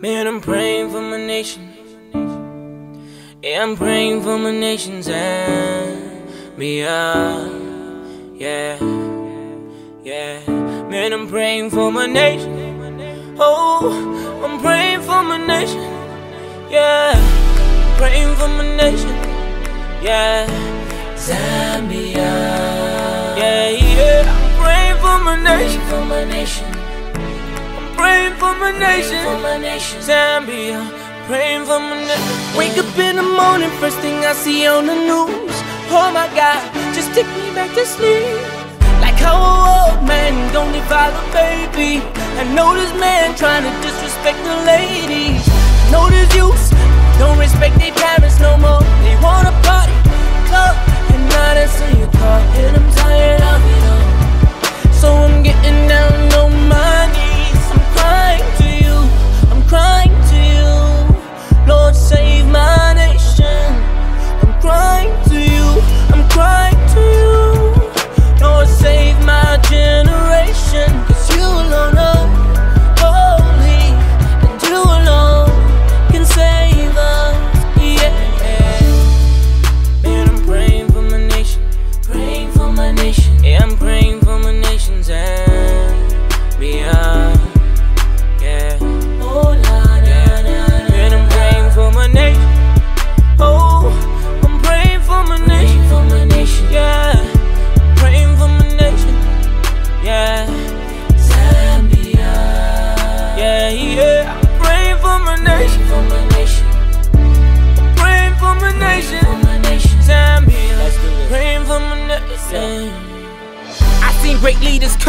Man, I'm praying for my nation. Yeah, I'm praying for my nation, Zambia. Yeah, yeah. Man, I'm praying for my nation. Oh, I'm praying for my nation. Yeah, praying for my nation. Yeah, Zambia. Yeah, yeah. I'm praying for my nation. for my nation, praying for my nation. for my nation. Zambia, praying for my nation. Wake up in the morning, first thing I see on the news. Oh my God, just take me back to sleep. Like how a old man don't devour a baby. I know this man trying to disrespect the ladies. I know this youth don't respect their parents no more. They wanna party,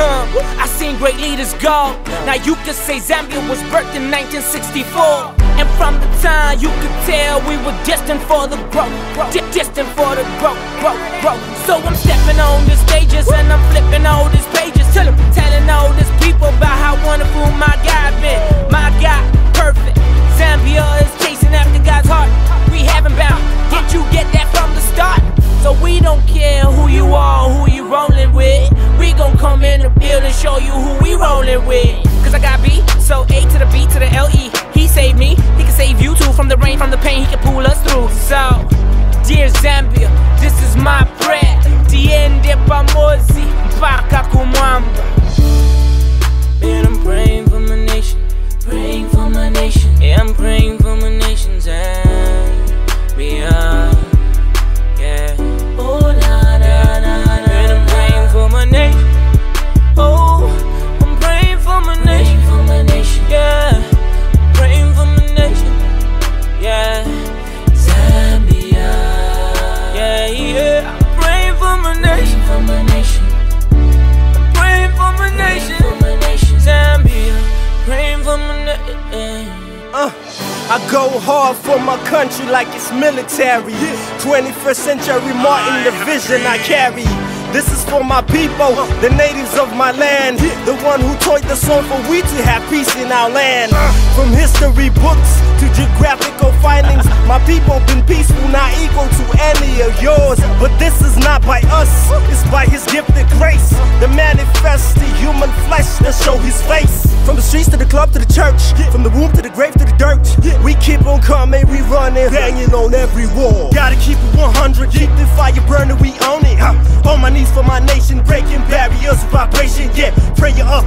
I seen great leaders go. Now you could say Zambia was birthed in 1964. And from the time you could tell we were destined for the growth, destined for the growth, growth, growth. So I'm stepping on the stages and I'm flipping all these pages, telling all these people about how wonderful my God pain, he can pull us through. So, dear Zambia, this is my prayer. Tiende pamozi, mpaka kumwamba. Hard for my country like it's military. 21st century Martin, the vision I carry. This is for my people, the natives of my land. The one who taught the song for we to have peace in our land. From history books to geographical findings, my people been peaceful, not equal to any of yours. But this is not by us, it's by his gifted grace. Manifest the human flesh that show his face. From the streets to the club to the church, from the womb to the grave to the dirt. We keep on coming, we running, banging on every wall. Gotta keep it 100, keep the fire burning, we own it. Huh. On my knees for my nation, breaking barriers of vibration. Yeah, prayer up,